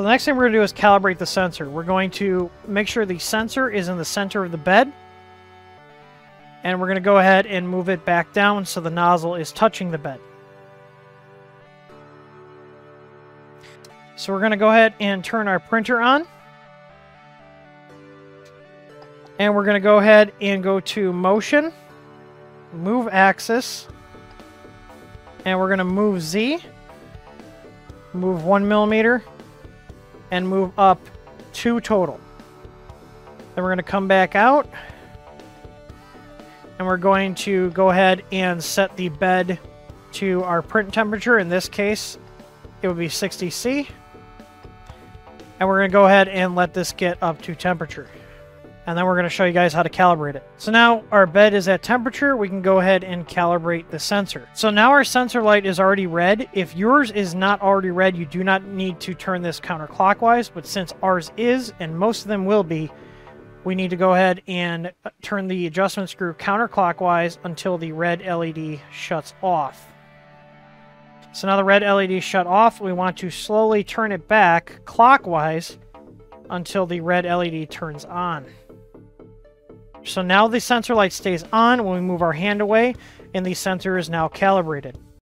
So the next thing we're going to do is calibrate the sensor. We're going to make sure the sensor is in the center of the bed. And we're going to go ahead and move it back down so the nozzle is touching the bed. So we're going to go ahead and turn our printer on. And we're going to go ahead and go to motion, move axis, and we're going to move Z, move one millimeter, and move up two total. Then we're going to come back out, and we're going to go ahead and set the bed to our print temperature. In this case, it would be 60C. And we're going to go ahead and let this get up to temperature and then we're going to show you guys how to calibrate it. So now our bed is at temperature, we can go ahead and calibrate the sensor. So now our sensor light is already red. If yours is not already red, you do not need to turn this counterclockwise, but since ours is, and most of them will be, we need to go ahead and turn the adjustment screw counterclockwise until the red LED shuts off. So now the red LED shut off, we want to slowly turn it back clockwise until the red LED turns on. So now the sensor light stays on when we move our hand away, and the sensor is now calibrated.